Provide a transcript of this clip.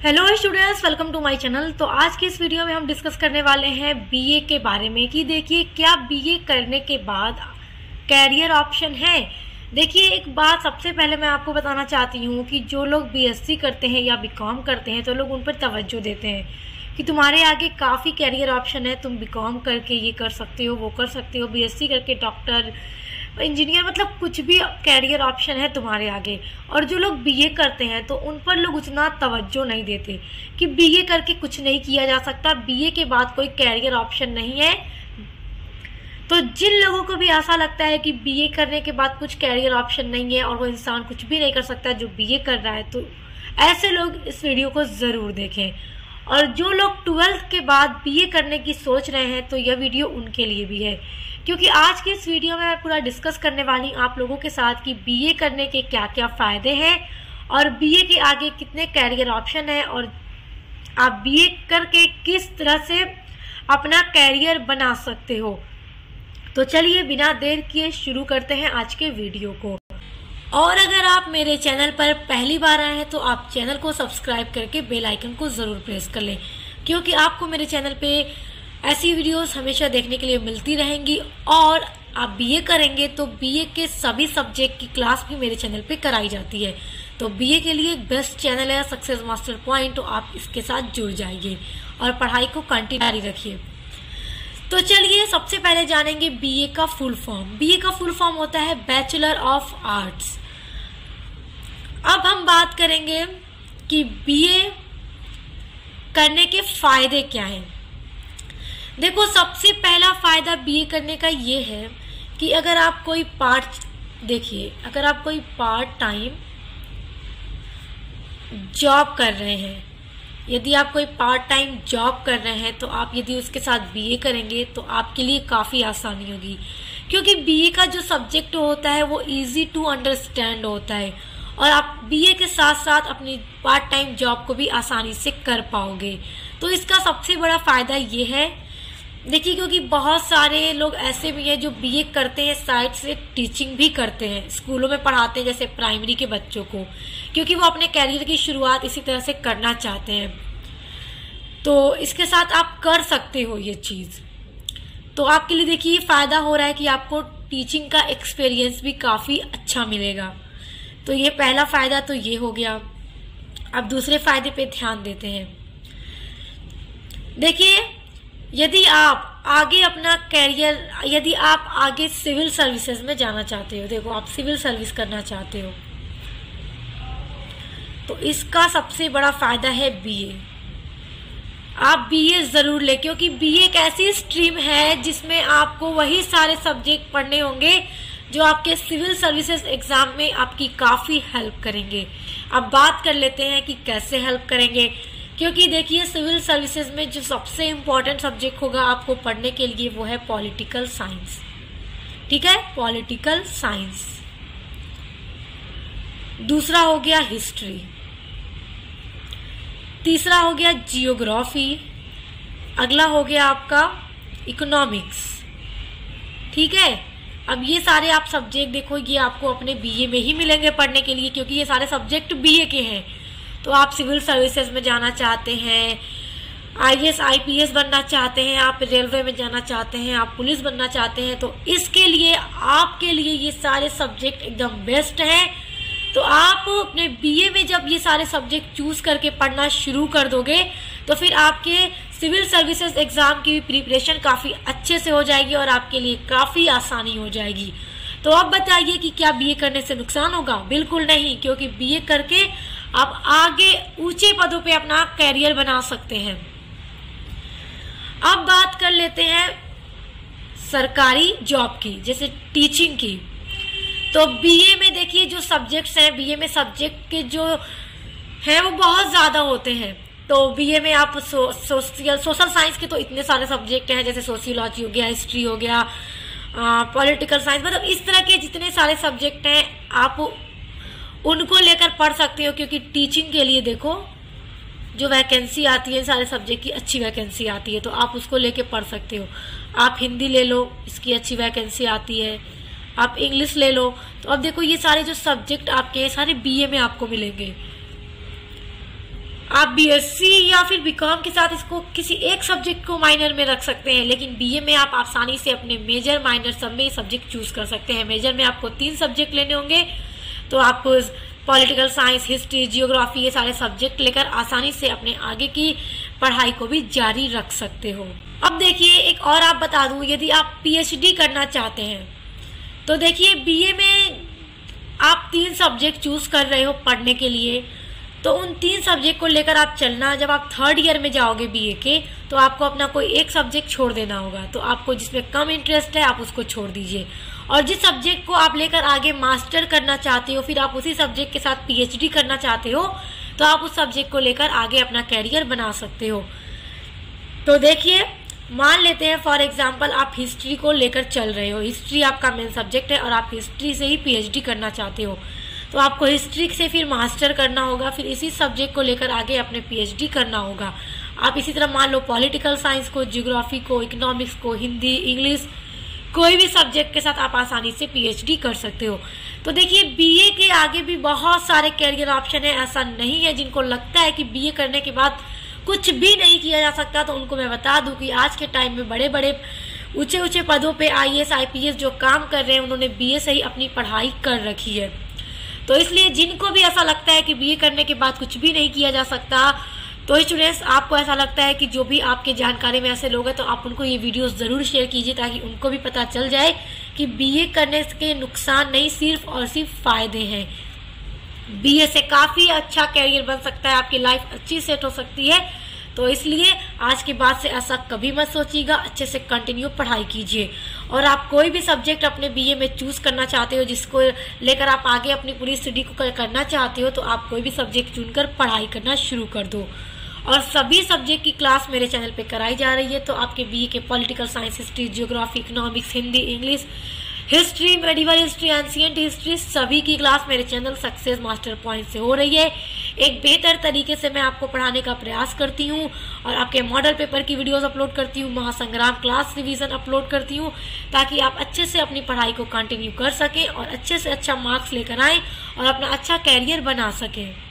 Hello students welcome to my channel तो आज की इस वीडियो में हम डिस्कस करने वाले हैं बीए के बारे में कि देखिए, क्या बीए करने के बाद कैरियर ऑप्शन है? देखिए, एक बात सबसे पहले मैं आपको बताना चाहती हूँ कि जो लोग बीएससी करते हैं या बीकॉम करते हैं तो लोग उन पर तवज्जो देते हैं कि तुम्हारे आगे काफ़ी कैरियर ऑप्शन है। तुम बीकॉम करके ये कर सकते हो, वो कर सकते हो बीएससी करके डॉक्टर इंजीनियर मतलब कुछ भी कैरियर ऑप्शन है तुम्हारे आगे। और जो लोग बीए करते हैं तो उन पर लोग उतना तवज्जो नहीं देते कि बीए करके कुछ नहीं किया जा सकता। बीए के बाद कोई कैरियर ऑप्शन नहीं है। तो जिन लोगों को भी ऐसा लगता है कि बीए करने के बाद कुछ कैरियर ऑप्शन नहीं है और वो इंसान कुछ भी नहीं कर सकता, जो बीए कर रहा है तो ऐसे लोग इस वीडियो को ज़रूर देखें। और जो लोग ट्वेल्थ के बाद बीए करने की सोच रहे हैं तो यह वीडियो उनके लिए भी है। क्योंकि आज की इस वीडियो में मैं पूरा डिस्कस करने वाली आप लोगों के साथ कि बीए करने के क्या क्या फ़ायदे हैं और बीए के आगे कितने कैरियर ऑप्शन हैं और आप बीए करके किस तरह से अपना कैरियर बना सकते हो। तो चलिए बिना देर किए शुरू करते हैं आज के वीडियो को। और अगर आप मेरे चैनल पर पहली बार आए हैं तो आप चैनल को सब्सक्राइब करके बेल आइकन को ज़रूर प्रेस कर लें, क्योंकि आपको मेरे चैनल पे ऐसी वीडियोस हमेशा देखने के लिए मिलती रहेंगी और आप बीए करेंगे तो बीए के सभी सब्जेक्ट की क्लास भी मेरे चैनल पे कराई जाती है। तो बीए के लिए बेस्ट चैनल है सक्सेस मास्टर पॉइंट तो आप इसके साथ जुड़ जाइए और पढ़ाई को कंटिन्यू जारी रखिए। तो चलिए सबसे पहले जानेंगे बीए का फुल फॉर्म बीए का फुल फॉर्म होता है बैचलर ऑफ़ आर्ट्स अब हम बात करेंगे कि बीए करने के फ़ायदे क्या हैं। देखो, सबसे पहला फ़ायदा बीए करने का ये है कि अगर आप कोई पार्ट देखिए, अगर आप कोई पार्ट टाइम जॉब कर रहे हैं, यदि आप कोई पार्ट टाइम जॉब कर रहे हैं तो आप यदि उसके साथ बीए करेंगे तो आपके लिए काफ़ी आसानी होगी। क्योंकि बीए का जो सब्जेक्ट होता है, वो इजी टू अंडरस्टैंड होता है। और आप बीए के साथ साथ अपनी पार्ट टाइम जॉब को भी आसानी से कर पाओगे। तो इसका सबसे बड़ा फ़ायदा ये है देखिए, क्योंकि बहुत सारे लोग ऐसे भी हैं जो बीए करते हैं, साइड से टीचिंग भी करते हैं, स्कूलों में पढ़ाते हैं, जैसे प्राइमरी के बच्चों को, क्योंकि वो अपने कैरियर की शुरुआत इसी तरह से करना चाहते हैं। तो इसके साथ आप कर सकते हो ये चीज़। तो आपके लिए देखिए फ़ायदा हो रहा है कि आपको टीचिंग का एक्सपीरियंस भी काफ़ी अच्छा मिलेगा। तो ये पहला फ़ायदा तो ये हो गया। अब दूसरे फ़ायदे पे ध्यान देते हैं। देखिए यदि आप आगे अपना कैरियर यदि आप आगे सिविल सर्विसेज़ में जाना चाहते हो, देखो आप सिविल सर्विस करना चाहते हो तो इसका सबसे बड़ा फ़ायदा है बीए आप बीए ज़रूर ले, क्योंकि बीए एक ऐसी स्ट्रीम है जिसमें आपको वही सारे सब्जेक्ट पढ़ने होंगे जो आपके सिविल सर्विसेज़ एग्ज़ाम में आपकी काफ़ी हेल्प करेंगे। अब बात कर लेते हैं कि कैसे हेल्प करेंगे। क्योंकि देखिए, सिविल सर्विसेज़ में जो सबसे इम्पोर्टेंट सब्जेक्ट होगा आपको पढ़ने के लिए वो है पॉलिटिकल साइंस ठीक है? पॉलिटिकल साइंस दूसरा हो गया हिस्ट्री तीसरा हो गया जियोग्राफी अगला हो गया आपका इकोनॉमिक्स ठीक है? अब ये सारे आप सब्जेक्ट देखो ये आपको अपने बीए में ही मिलेंगे पढ़ने के लिए, क्योंकि ये सारे सब्जेक्ट बीए के हैं। तो आप सिविल सर्विसेज़ में जाना चाहते हैं आईएएस आईपीएस बनना चाहते हैं, आप रेलवे में जाना चाहते हैं, आप पुलिस बनना चाहते हैं तो इसके लिए, आपके लिए ये सारे सब्जेक्ट एकदम बेस्ट हैं। तो आप अपने बीए में जब ये सारे सब्जेक्ट चूज़ करके पढ़ना शुरू कर दोगे तो फिर आपके सिविल सर्विसेज़ एग्ज़ाम की भी प्रिपरेशन काफ़ी अच्छे से हो जाएगी और आपके लिए काफ़ी आसानी हो जाएगी। तो अब बताइए कि क्या बीए करने से नुकसान होगा? बिल्कुल नहीं, क्योंकि बीए करके आप आगे ऊँचे पदों पे अपना कैरियर बना सकते हैं। अब बात कर लेते हैं सरकारी जॉब की जैसे टीचिंग की। तो बीए में देखिए जो सब्जेक्ट्स हैं बीए में सब्जेक्ट के जो हैं वो बहुत ज़्यादा होते हैं। तो बीए में आप सो, सोशल सोशल साइंस के तो इतने सारे सब्जेक्ट हैं जैसे सोशियोलॉजी हो गया हिस्ट्री हो गया पॉलिटिकल साइंस मतलब इस तरह के जितने सारे सब्जेक्ट हैं आप उनको लेकर पढ़ सकते हो, क्योंकि टीचिंग के लिए देखो, जो वैकेंसी आती है, सारे सब्जेक्ट की अच्छी वैकेंसी आती है तो आप उसको लेके पढ़ सकते हो। आप हिंदी ले लो, इसकी अच्छी वैकेंसी आती है। आप इंग्लिश ले लो तो अब देखो, ये सारे जो सब्जेक्ट आपके हैं, सारे बीए में आपको मिलेंगे। आप बीएससी या फिर बीकॉम के साथ इसको किसी एक सब्जेक्ट को माइनर में रख सकते हैं, लेकिन बीए में आप आसानी से अपने मेजर माइनर सब में सब्जेक्ट चूज़ कर सकते हैं। मेजर में आपको तीन सब्जेक्ट लेने होंगे तो आप पॉलिटिकल साइंस, हिस्ट्री, जियोग्राफी, ये सारे सब्जेक्ट लेकर आसानी से अपने आगे की पढ़ाई को भी जारी रख सकते हो। अब देखिए, एक और आप बता दूँ, यदि आप पीएचडी करना चाहते हैं तो देखिए बीए में आप तीन सब्जेक्ट चूज़ कर रहे हो पढ़ने के लिए। तो उन तीन सब्जेक्ट को लेकर आप चलना, जब आप थर्ड ईयर में जाओगे बीए के तो आपको अपना कोई एक सब्जेक्ट छोड़ देना होगा। तो आपको जिसमें कम इंटरेस्ट है, आप उसको छोड़ दीजिए। और जिस सब्जेक्ट को आप लेकर आगे मास्टर करना चाहते हो, फिर आप उसी सब्जेक्ट के साथ पीएचडी करना चाहते हो तो आप उस सब्जेक्ट को लेकर आगे अपना कैरियर बना सकते हो। तो देखिए, मान लेते हैं फॉर एग्ज़ाम्पल आप हिस्ट्री को लेकर चल रहे हो। हिस्ट्री आपका मेन सब्जेक्ट है और आप हिस्ट्री से ही पीएचडी करना चाहते हो। तो आपको हिस्ट्री से फिर मास्टर करना होगा, फिर इसी सब्जेक्ट को लेकर आगे अपने पीएचडी करना होगा। आप इसी तरह मान लो पॉलिटिकल साइंस को जियोग्राफी को इकोनॉमिक्स को, हिंदी इंग्लिश कोई भी सब्जेक्ट के साथ आप आसानी से पीएचडी कर सकते हो। तो देखिए बीए के आगे भी बहुत सारे कैरियर ऑप्शन है, ऐसा नहीं है जिनको लगता है कि बीए करने के बाद कुछ भी नहीं किया जा सकता। तो उनको मैं बता दूँ कि आज के टाइम में बड़े बड़े ऊँचे ऊँचे पदों पे आईएएस आईपीएस जो काम कर रहे हैं, उन्होंने बीए से ही अपनी पढ़ाई कर रखी है। तो इसलिए जिनको भी ऐसा लगता है कि बीए करने के बाद कुछ भी नहीं किया जा सकता तो स्टूडेंट्स आपको ऐसा लगता है कि जो भी आपके जानकारी में ऐसे लोग हैं तो आप उनको ये वीडियो ज़रूर शेयर कीजिए ताकि उनको भी पता चल जाए कि बीए करने के नुकसान नहीं सिर्फ़ और सिर्फ़ फ़ायदे हैं। बीए से काफ़ी अच्छा कैरियर बन सकता है, आपकी लाइफ अच्छी सेट हो सकती है। तो इसलिए आज के बाद से ऐसा कभी मत सोचिएगा, अच्छे से कंटिन्यू पढ़ाई कीजिए। और आप कोई भी सब्जेक्ट अपने बीए में चूज़ करना चाहते हो, जिसको लेकर आप आगे अपनी पूरी स्टडी को करना चाहते हो तो आप कोई भी सब्जेक्ट चुनकर पढ़ाई करना शुरू कर दो। और सभी सब्जेक्ट की क्लास मेरे चैनल पे कराई जा रही है तो आपके बीए के political science history geography, economics, Hindi, English, history, medieval history ancient history, सभी की क्लास मेरे चैनल सक्सेस मास्टर पॉइंट से हो रही है। एक बेहतर तरीके से मैं आपको पढ़ाने का प्रयास करती हूँ और आपके मॉडल पेपर की वीडियोस अपलोड करती हूँ, महासंग्राम क्लास रिवीजन अपलोड करती हूँ, ताकि आप अच्छे से अपनी पढ़ाई को कंटिन्यू कर सकें और अच्छे से अच्छा मार्क्स लेकर आएँ और अपना अच्छा कैरियर बना सकें।